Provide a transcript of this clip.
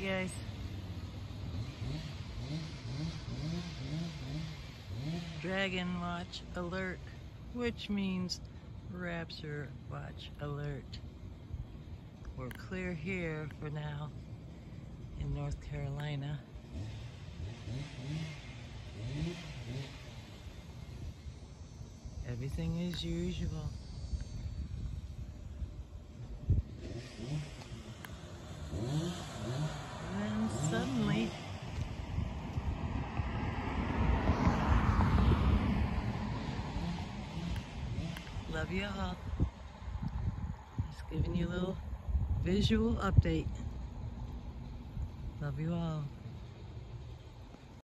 guys. Dragon Watch Alert, which means rapture Watch Alert. We're clear here for now in North Carolina. Everything is usual. Love you all. Just giving you a little visual update. Love you all.